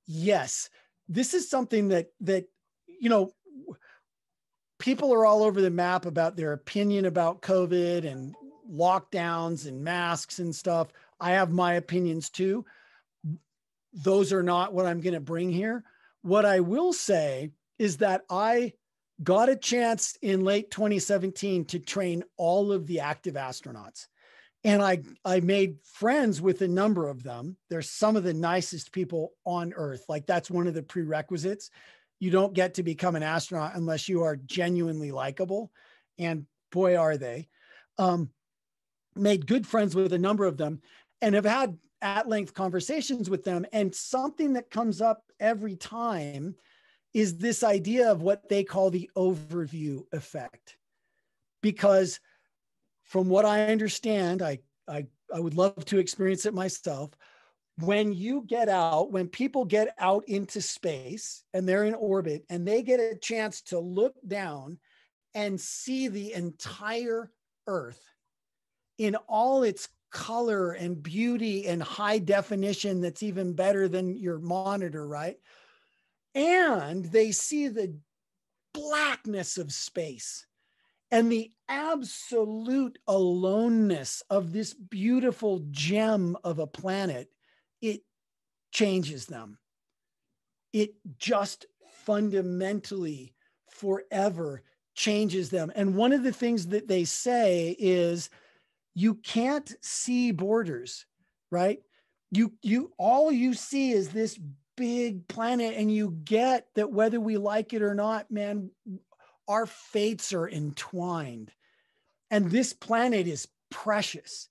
Yes, this is something that that you know people are all over the map about their opinion about COVID and lockdowns and masks and stuff. I have my opinions too. Those are not what I'm going to bring here. What I will say is that I got a chance in late 2017 to train all of the active astronauts. And I, I made friends with a number of them. They're some of the nicest people on Earth. Like, that's one of the prerequisites you don't get to become an astronaut unless you are genuinely likable. And boy, are they. Um, made good friends with a number of them and have had at length conversations with them. And something that comes up every time is this idea of what they call the overview effect. Because from what I understand, I, I, I would love to experience it myself when you get out, when people get out into space and they're in orbit and they get a chance to look down and see the entire Earth in all its color and beauty and high definition that's even better than your monitor, right? And they see the blackness of space and the absolute aloneness of this beautiful gem of a planet it changes them. It just fundamentally forever changes them. And one of the things that they say is you can't see borders, right? You you all you see is this big planet and you get that whether we like it or not, man, our fates are entwined. And this planet is precious.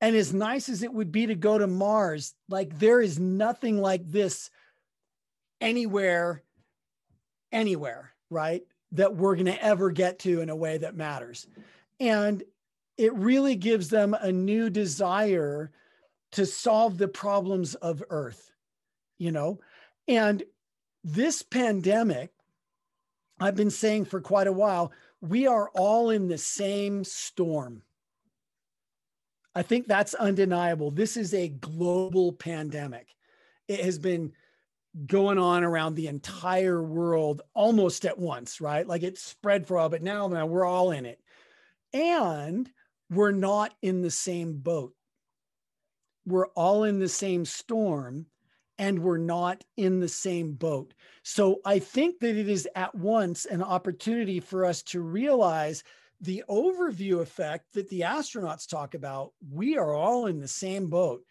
And as nice as it would be to go to Mars, like there is nothing like this anywhere, anywhere, right? That we're going to ever get to in a way that matters. And it really gives them a new desire to solve the problems of Earth, you know? And this pandemic, I've been saying for quite a while, we are all in the same storm. I think that's undeniable. This is a global pandemic. It has been going on around the entire world almost at once, right? Like it's spread for all, but now, now we're all in it. And we're not in the same boat. We're all in the same storm and we're not in the same boat. So I think that it is at once an opportunity for us to realize the overview effect that the astronauts talk about. We are all in the same boat.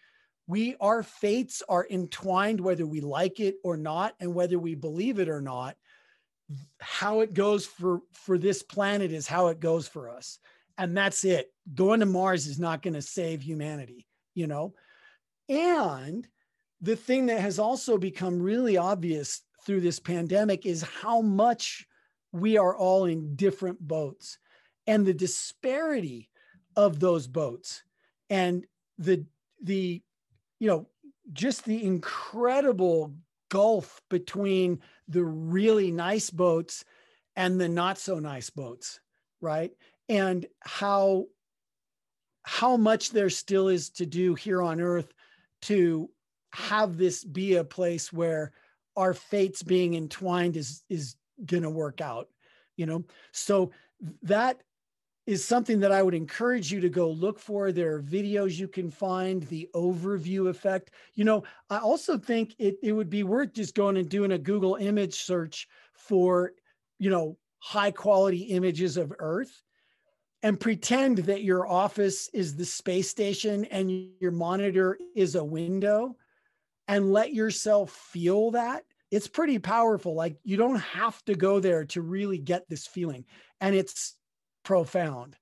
We, our fates are entwined, whether we like it or not, and whether we believe it or not. How it goes for, for this planet is how it goes for us. And that's it. Going to Mars is not going to save humanity, you know? And the thing that has also become really obvious through this pandemic is how much we are all in different boats and the disparity of those boats and the the you know just the incredible gulf between the really nice boats and the not so nice boats right? And how how much there still is to do here on earth to have this be a place where our fates being entwined is is going to work out you know? So that is something that i would encourage you to go look for. There are videos you can find the overview effect. You know i also think it, it would be worth just going and doing a google image search for you know high quality images of earth and pretend that your office is the space station and your monitor is a window and let yourself feel that it's pretty powerful. Like you don't have to go there to really get this feeling and it's profound.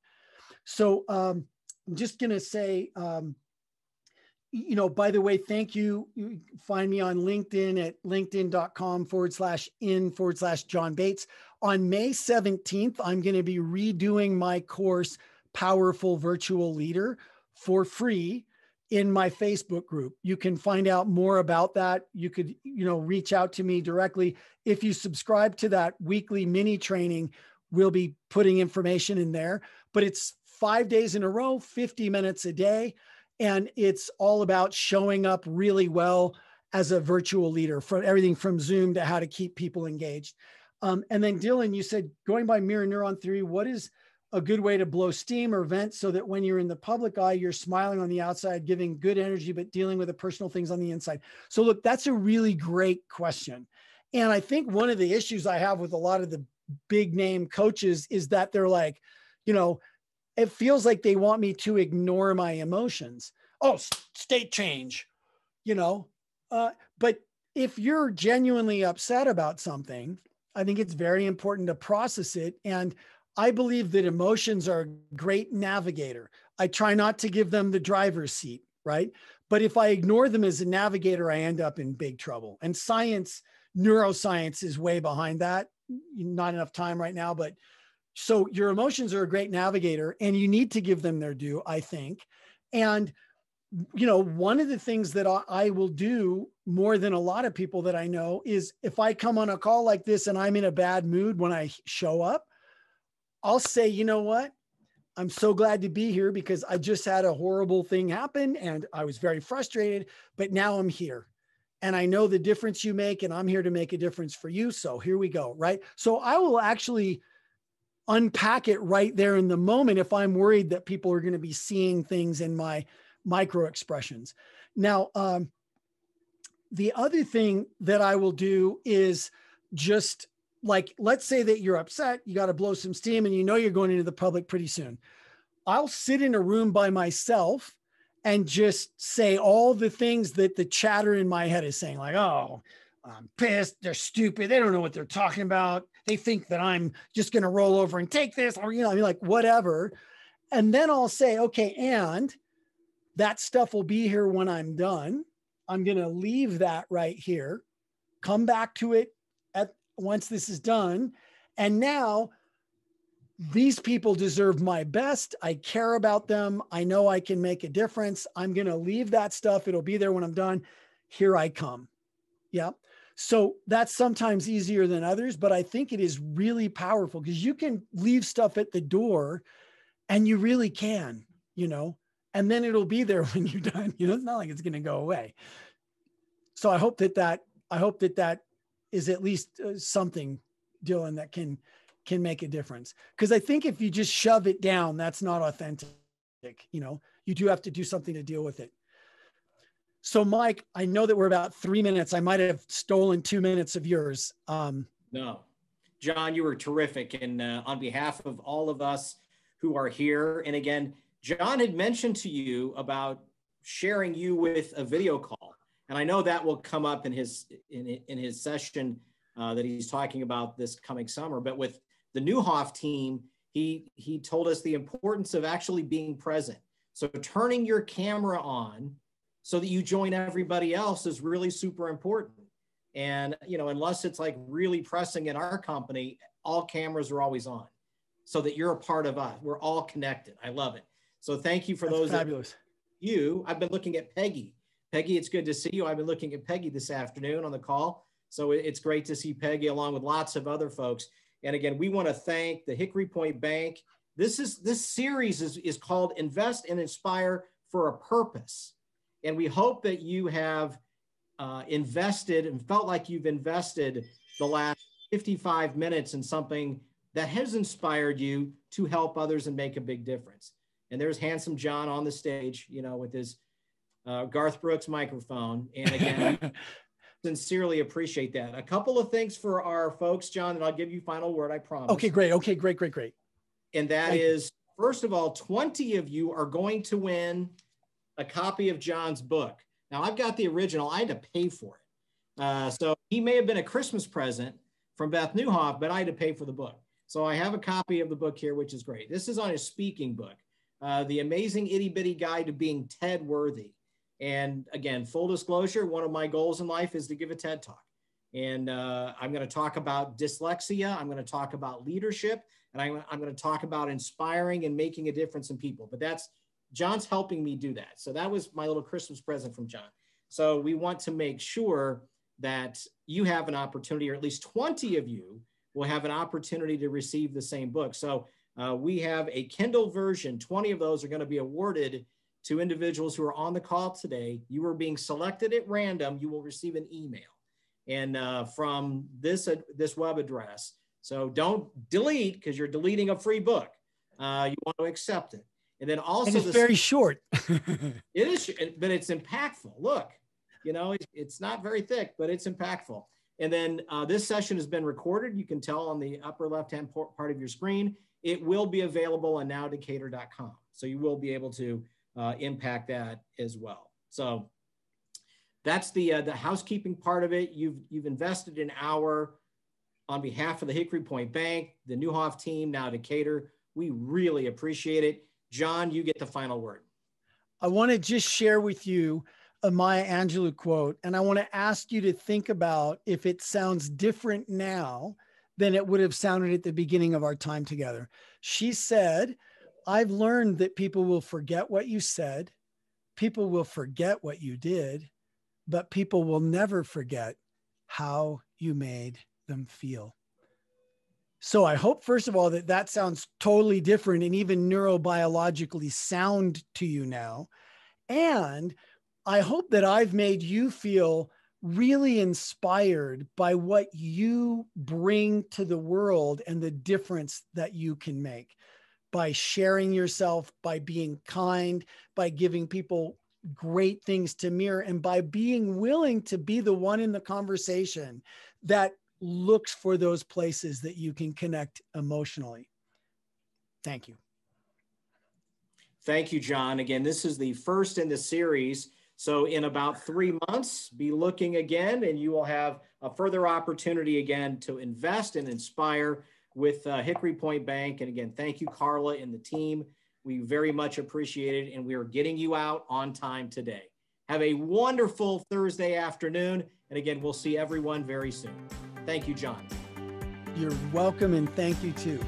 So um, i'm just going to say um, you know by the way thank you. you find me on linkedin at linkedin.com forward slash in forward slash john bates. On may 17th i'm going to be redoing my course powerful virtual leader for free in my Facebook group. You can find out more about that. You could, you know, reach out to me directly. If you subscribe to that weekly mini training, we'll be putting information in there, but it's 5 days in a row, 50 minutes a day, and it's all about showing up really well as a virtual leader from everything from Zoom to how to keep people engaged. Um, and then Dylan, you said going by mirror neuron theory, what is a good way to blow steam or vent so that when you're in the public eye, you're smiling on the outside, giving good energy, but dealing with the personal things on the inside. So, look, that's a really great question. And I think one of the issues I have with a lot of the big name coaches is that they're like, you know, it feels like they want me to ignore my emotions. Oh, state change, you know. Uh, but if you're genuinely upset about something, I think it's very important to process it. And I believe that emotions are a great navigator. I try not to give them the driver's seat, right? But if I ignore them as a navigator, I end up in big trouble. And science, neuroscience is way behind that. Not enough time right now, but so your emotions are a great navigator and you need to give them their due, I think. And you know, one of the things that I will do more than a lot of people that I know is if I come on a call like this and I'm in a bad mood when I show up, I'll say, you know what? I'm so glad to be here because I just had a horrible thing happen and I was very frustrated, but now I'm here. And I know the difference you make, and I'm here to make a difference for you. So here we go. Right. So I will actually unpack it right there in the moment if I'm worried that people are going to be seeing things in my micro expressions. Now, um, the other thing that I will do is just like let's say that you're upset, you got to blow some steam and you know you're going into the public pretty soon. I'll sit in a room by myself and just say all the things that the chatter in my head is saying, like, oh, I'm pissed. They're stupid. They don't know what they're talking about. They think that I'm just going to roll over and take this, or, you know, I mean, like, whatever. And then I'll say, okay, and that stuff will be here when I'm done. I'm going to leave that right here, come back to it once this is done. And now these people deserve my best. I care about them. I know I can make a difference. I'm going to leave that stuff. It'll be there when I'm done. Here I come. Yeah. So that's sometimes easier than others, but I think it is really powerful because you can leave stuff at the door and you really can, you know, and then it'll be there when you're done. You know, it's not like it's going to go away. So I hope that that, I hope that that is at least uh, something, Dylan, that can, can make a difference. Because I think if you just shove it down, that's not authentic. You know, you do have to do something to deal with it. So, Mike, I know that we're about three minutes. I might have stolen two minutes of yours. Um, no, John, you were terrific. And uh, on behalf of all of us who are here, and again, John had mentioned to you about sharing you with a video call, and I know that will come up in his in, in his session uh, that he's talking about this coming summer. But with the Neuhoff team, he he told us the importance of actually being present. So turning your camera on so that you join everybody else is really super important. And, you know, unless it's like really pressing in our company, all cameras are always on so that you're a part of us. We're all connected. I love it. So thank you for That's those. Fabulous. You, I've been looking at Peggy. Peggy, it's good to see you. I've been looking at Peggy this afternoon on the call. So it's great to see Peggy along with lots of other folks. And again, we want to thank the Hickory Point Bank. This is this series is, is called Invest and Inspire for a Purpose. And we hope that you have uh, invested and felt like you've invested the last 55 minutes in something that has inspired you to help others and make a big difference. And there's handsome John on the stage, you know, with his uh, Garth Brooks microphone. And again, sincerely appreciate that. A couple of things for our folks, John, and I'll give you final word, I promise. Okay, great. Okay, great, great, great. And that Thank is, first of all, 20 of you are going to win a copy of John's book. Now I've got the original. I had to pay for it. Uh, so he may have been a Christmas present from Beth Neuhoff, but I had to pay for the book. So I have a copy of the book here, which is great. This is on his speaking book, uh, The Amazing Itty Bitty Guide to Being TED Worthy. And again, full disclosure, one of my goals in life is to give a TED talk. And uh, I'm going to talk about dyslexia. I'm going to talk about leadership. And I'm, I'm going to talk about inspiring and making a difference in people. But that's John's helping me do that. So that was my little Christmas present from John. So we want to make sure that you have an opportunity, or at least 20 of you will have an opportunity to receive the same book. So uh, we have a Kindle version. 20 of those are going to be awarded to individuals who are on the call today. You are being selected at random. You will receive an email and uh, from this, uh, this web address. So don't delete because you're deleting a free book. Uh, you want to accept it. And then also, and it's very short. it is, but it's impactful. Look, you know, it's not very thick, but it's impactful. And then uh, this session has been recorded. You can tell on the upper left-hand part of your screen. It will be available on nowdecatur.com. So you will be able to uh, impact that as well. So that's the uh, the housekeeping part of it. You've you've invested an hour on behalf of the Hickory Point Bank, the Neuhoff team, now Decatur. We really appreciate it. John, you get the final word. I want to just share with you a Maya Angelou quote, and I want to ask you to think about if it sounds different now than it would have sounded at the beginning of our time together. She said, I've learned that people will forget what you said, people will forget what you did, but people will never forget how you made them feel. So I hope, first of all, that that sounds totally different and even neurobiologically sound to you now. And I hope that I've made you feel really inspired by what you bring to the world and the difference that you can make by sharing yourself, by being kind, by giving people great things to mirror, and by being willing to be the one in the conversation that looks for those places that you can connect emotionally. Thank you. Thank you, John. Again, this is the first in the series. So, in about three months, be looking again, and you will have a further opportunity again to invest and inspire with uh, Hickory Point Bank. And again, thank you, Carla and the team. We very much appreciate it, and we are getting you out on time today. Have a wonderful Thursday afternoon. And again, we'll see everyone very soon. Thank you, John. You're welcome, and thank you too.